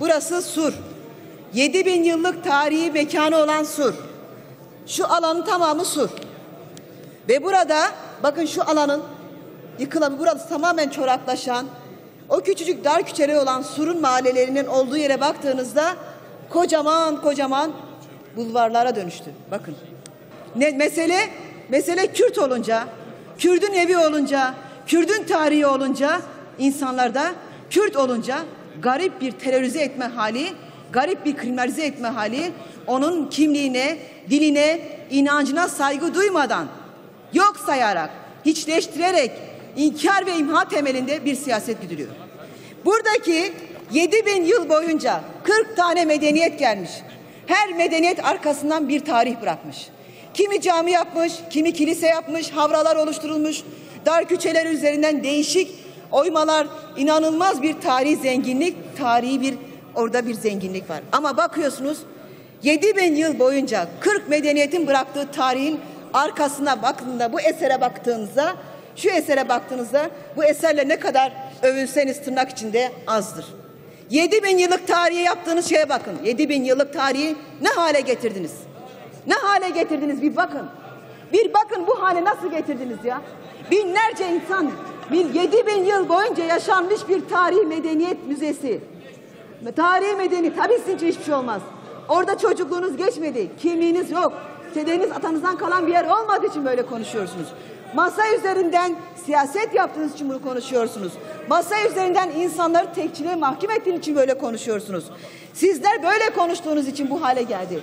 Burası Sur. 7000 yıllık tarihi mekanı olan Sur. Şu alanın tamamı Sur. Ve burada bakın şu alanın yıkılan, burası tamamen çoraklaşan, o küçücük dar küçeri olan Sur'un mahallelerinin olduğu yere baktığınızda kocaman kocaman bulvarlara dönüştü. Bakın. Ne, mesele mesele Kürt olunca, Kürdün evi olunca, Kürdün tarihi olunca insanlarda Kürt olunca garip bir terörize etme hali, garip bir kriminalize etme hali, onun kimliğine, diline, inancına saygı duymadan, yok sayarak, hiçleştirerek, inkar ve imha temelinde bir siyaset güdülüyor. Buradaki 7000 yıl boyunca 40 tane medeniyet gelmiş. Her medeniyet arkasından bir tarih bırakmış. Kimi cami yapmış, kimi kilise yapmış, havralar oluşturulmuş. Dar küçeler üzerinden değişik oymalar, inanılmaz bir tarihi zenginlik, tarihi bir orada bir zenginlik var. Ama bakıyorsunuz 7000 yıl boyunca 40 medeniyetin bıraktığı tarihin arkasına baktığında bu esere baktığınızda şu esere baktığınızda bu eserle ne kadar övülseniz tırnak içinde azdır. 7000 yıllık tarihe yaptığınız şeye bakın. 7000 yıllık tarihi ne hale getirdiniz? Ne hale getirdiniz bir bakın. Bir bakın bu hale nasıl getirdiniz ya? Binlerce insan, bir 7000 yıl boyunca yaşanmış bir tarihi medeniyet müzesi. Tarihi medeniyet, tabii sizin için hiçbir şey olmaz. Orada çocukluğunuz geçmedi, kimliğiniz yok. Dedeniz atanızdan kalan bir yer olmadığı için böyle konuşuyorsunuz. Masa üzerinden siyaset yaptığınız için bunu konuşuyorsunuz. Masa üzerinden insanları tekçiliğe mahkum ettiğiniz için böyle konuşuyorsunuz. Sizler böyle konuştuğunuz için bu hale geldi.